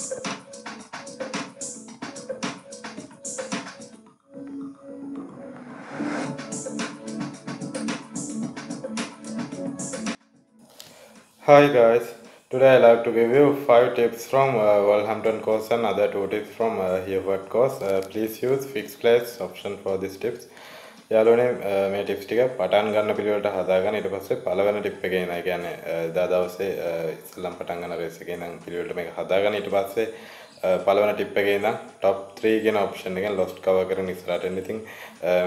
Hi guys, today I like to give you 5 tips from uh, Wolverhampton course and other 2 tips from uh, Hereford course. Uh, please use fixed place option for these tips. යාළුවනේ uh, මේ tips ටික පටන් ගන්න පිළිවෙලට හදාගන්න ඊට පස්සේ පළවෙනි ටිප් එකේ ඉඳන් කියන්නේ uh, එදා දවසේ uh, ඉස්සෙල්ලම පටන් ගන්න රේස් එකේ ඉඳන් පිළිවෙලට මේක හදාගන්න ඊට පස්සේ පළවෙනි ටිප් එකේ ඉඳන් top 3 කියන ඔප්ෂන් එකෙන් lost cover කරන ඉස්සරහට එන්න ඉතින්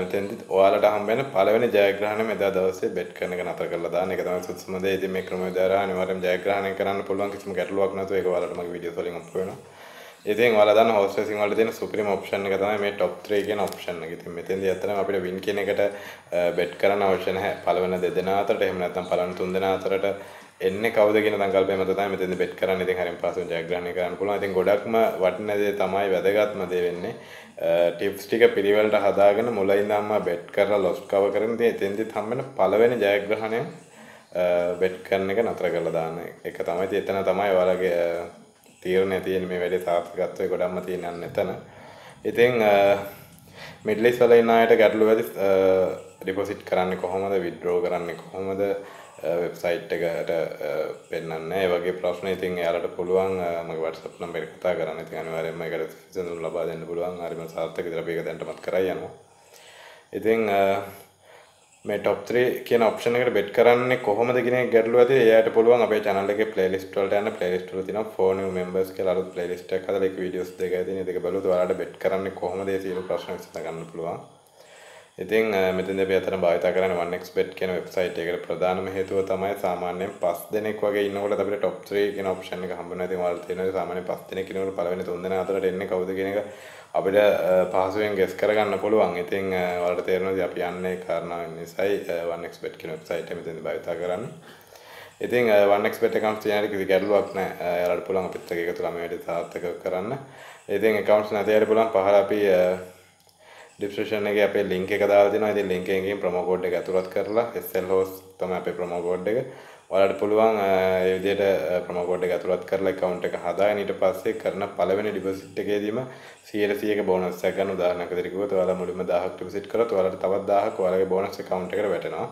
මෙතෙන්දි ඔයාලට හම්බ වෙන පළවෙනි ජයග්‍රහණය මෙදා දවසේ බෙට් කරන එක නතර කරලා දාන්න. ඒක තමයි සුදුසුම දේ. ඉතින් මේ ක්‍රමය දාලා අනිවාර්යයෙන්ම ජයග්‍රහණය කරන්න පුළුවන් කිසිම ගැටලුවක් නැතුව ඒක ඔයාලට මගේ වීඩියෝස් වලින් අප්ලෝඩ් වෙනවා. ඉතින් ඔයාලා දන්න හෝස් රේසින් වල තියෙන සුපිරිම ඔප්ෂන් එක තමයි මේ টොප් 3 කියන ඔප්ෂන් එක. ඉතින් මෙතෙන්දී ඇත්තටම අපිට වින් කියන එකට බෙට් කරන්න අවශ්‍ය නැහැ. පළවෙනි දෙදෙනා අතරට එහෙම නැත්නම් පළවෙනි තුන්දෙනා අතරට එන්නේ කවුද කියන සංකල්පය මත තමයි මෙතෙන්දී බෙට් කරන්න. ඉතින් හරියම පහසුවෙන් ජයග්‍රහණය කරන්න පුළුවන්. ඉතින් ගොඩක්ම වටින දේ තමයි වැදගත්ම දේ වෙන්නේ. ටිප්ස් ටික පිළිවෙලට හදාගෙන මුල ඉඳන්ම බෙට් කරලා ලොස් කවර් කරන ඉතින් එතෙන්දිත් හම්බ වෙන පළවෙනි ජයග්‍රහණය බෙට් කරන එක නතර කරලා දාන්න එක තමයි. ඉතින් එතන තමයි ඔයාලගේ තීරණය තියෙන මේ වැඩේ සාර්ථකත්වය ගොඩක්ම තියෙන එතන. ඉතින් මිඩ්ලිස් වල ඉන්න අයට ගැටලු ඇති ඩිපොසිට් කරන්නේ කොහොමද විත්ඩ්‍රෝ කරන්නේ කොහොමද වෙබ්සයිට් එකට පෙන්වන්නේ ඒ වගේ ප්‍රශ්න ඉතින් එයාලට පුළුවන් මගේ WhatsApp නම්බර් එක කතා කරන්න. ඉතින් අනිවාර්යයෙන්ම ඒකට විසඳුම් ලබා දෙන්න පුළුවන්. හරිම සාර්ථක විදිහට අපි ඒක දැනටමත් කරා යනවා. ඉතින් මේ ටොප් 3 කියන ඔප්ෂන් එකට බෙට් කරන්නේ කොහොමද කියන එක ගැටලුව ඇති. එයාට පුළුවන් අපේ channel එකේ playlist වලට යන්න playlist වල තියෙනවා for new members කියලා අලුත් playlist එකක් හදලා ඒක වීඩියෝස් දෙකයි තියෙන. ඒක බලුවොත් ඔයාලට බෙට් කරන්නේ කොහොමද ඒ සියලු ප්‍රශ්න විසඳ ගන්න පුළුවන්. ඉතින් මෙතෙන්දී අපි අතන භාවිත කරන්නේ 1xbet කියන වෙබ්සයිට් එකට ප්‍රධානම හේතුව තමයි සාමාන්‍යයෙන් 5 දෙනෙක් වගේ ඉන්නකොට අපිට top 3 කියන ඔප්ෂන් එක හම්බ වෙනවා. ඉතින් ඔයාලට තියෙනවා සාමාන්‍යයෙන් 5 දෙනෙක් ඉන්නකොට පළවෙනි 3 දෙනා අතරට එන්නේ කවුද කියන එක අපිට පහසුවෙන් ගෙස් කරගන්න පුළුවන්. ඉතින් ඔයාලට තේරෙනවා අපි යන්නේ කාරණාව නිසායි 1xbet කියන වෙබ්සයිට් එක මෙතෙන්දී භාවිත කරන්නේ. ඉතින් 1xbet accounts තියෙන කිසි ගැටලුවක් නැහැ. එයාලට පුළුවන් අපිත් එක්ක එකතු වෙලා මේ වැඩේ සාර්ථක කරන්න. ඉතින් accounts නැති අයට පුළුවන් පහළ අපි ඩිස්ක්‍රිප්ෂන් එකේ අපේ link එක දාලා දෙනවා. ඉතින් link එකකින් promo code එක ඇතුළත් කරලා SL host තමයි අපේ promo code එක. ඔයාලට පුළුවන් ඒ විදිහට ප්‍රොමෝ කෝඩ් එක ඇතුළත් කරලා account එක හදාගෙන ඊට පස්සේ කරන පළවෙනි ඩිපොසිට් එකේදීම 100%ක බෝනස් එකක් ගන්න උදාහරණයක් විදිහට කිව්වොත් ඔයාලා මුලින්ම 1000ක් ඩිපොසිට් කරොත් ඔයාලට තවත් 1000ක් ඔයාලගේ බෝනස් account එකට වැටෙනවා.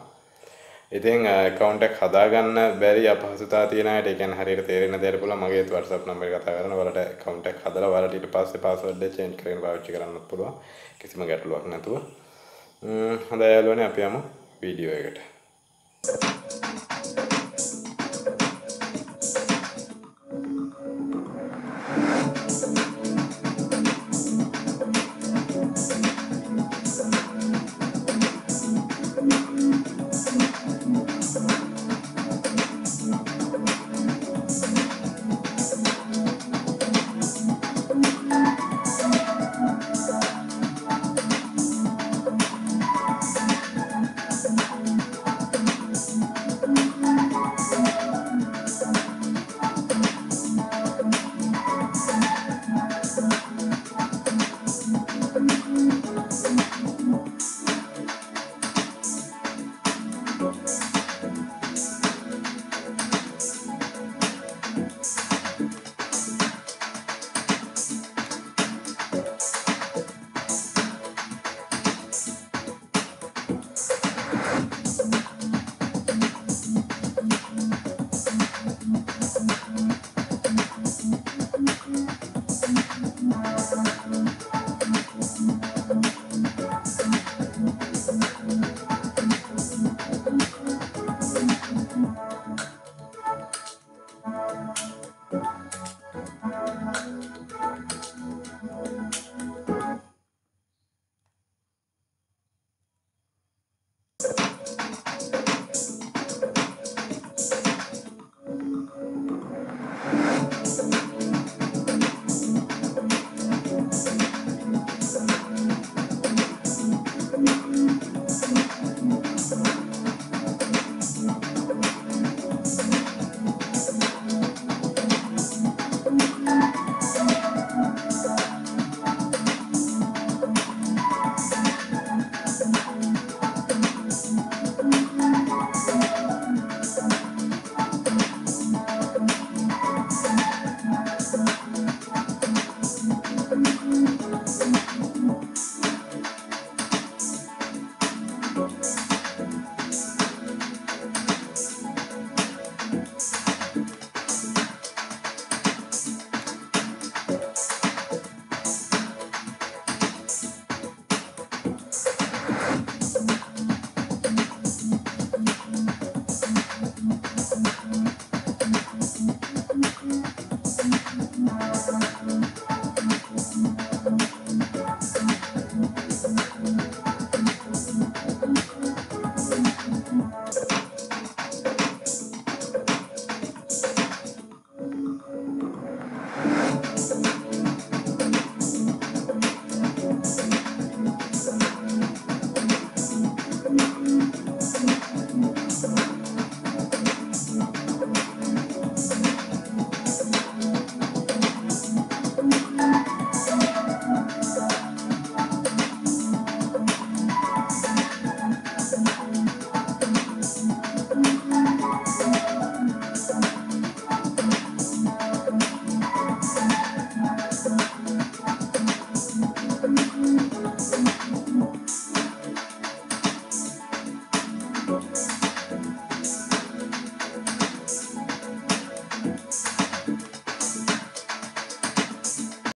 ඉතින් account එක හදාගන්න බැරි අපහසුතාව තියෙන අයට ඒ කියන්නේ හරියට තේරෙන්න දෙයක් පුළුවන් මගේ WhatsApp number එක කතා කරන ඔයාලට account එක හදලා ඔයාලට ඊට පස්සේ password එක change කරගෙන පාවිච්චි කරන්නත් පුළුවන්. කිසිම ගැටලුවක් නැතුව. හොඳයි යාළුවනේ අපි යමු වීඩියෝ එකට. Thank you